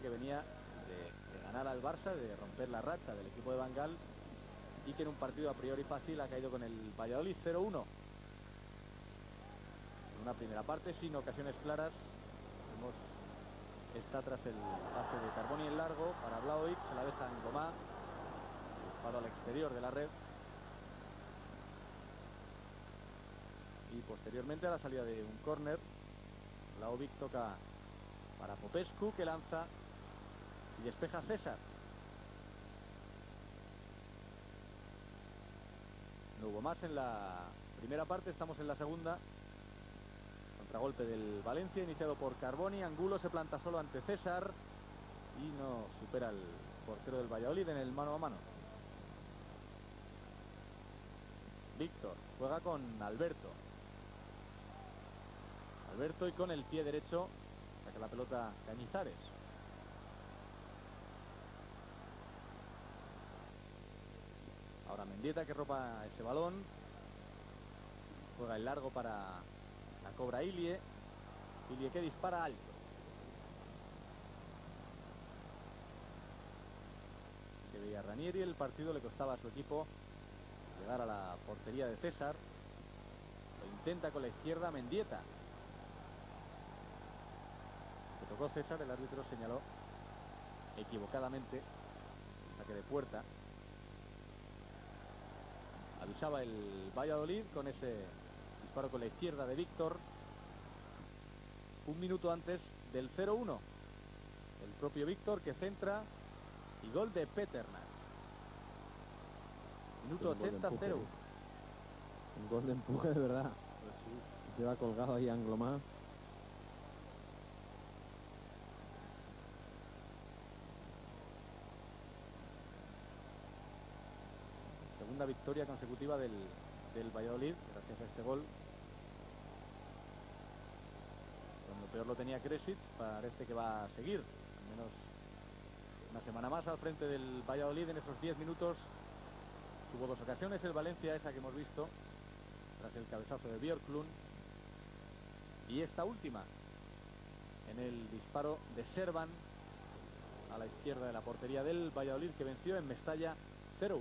que venía de, ganar al Barça, de romper la racha del equipo de Bangal y que en un partido a priori fácil ha caído con el Valladolid 0-1. En una primera parte sin ocasiones claras. Está tras el pase de Carboni en largo para Blaovic, se la deja en Gomá. Disparo al exterior de la red. Y posteriormente a la salida de un córner, Blaovic toca para Popescu que lanza y despeja César. No hubo más en la primera parte, estamos en la segunda. Contragolpe del Valencia, iniciado por Carboni. Angulo se planta solo ante César y no supera el portero del Valladolid en el mano a mano. Víctor juega con Alberto. Alberto y con el pie derecho saca la pelota Cañizares. Mendieta que ropa ese balón. Juega el largo para la cobra Ilie. Ilie que dispara alto. Que veía Ranieri, el partido le costaba a su equipo llegar a la portería de César. Lo intenta con la izquierda Mendieta. Se tocó César, el árbitro señaló equivocadamente saque de puerta. Avisaba el Valladolid con ese disparo con la izquierda de Víctor. Un minuto antes del 0-1. El propio Víctor que centra y gol de Peternach. Minuto Un gol de 80 empuje. 0 Un gol de empuje de verdad. Lleva colgado ahí Anglomá. Segunda victoria consecutiva del, del Valladolid, gracias a este gol. Cuando peor lo tenía Kresic, parece que va a seguir. Al menos una semana más al frente del Valladolid en esos 10 minutos. Tuvo dos ocasiones el Valencia, esa que hemos visto, tras el cabezazo de Björklund. Y esta última, en el disparo de Servan a la izquierda de la portería del Valladolid, que venció en Mestalla 0-1.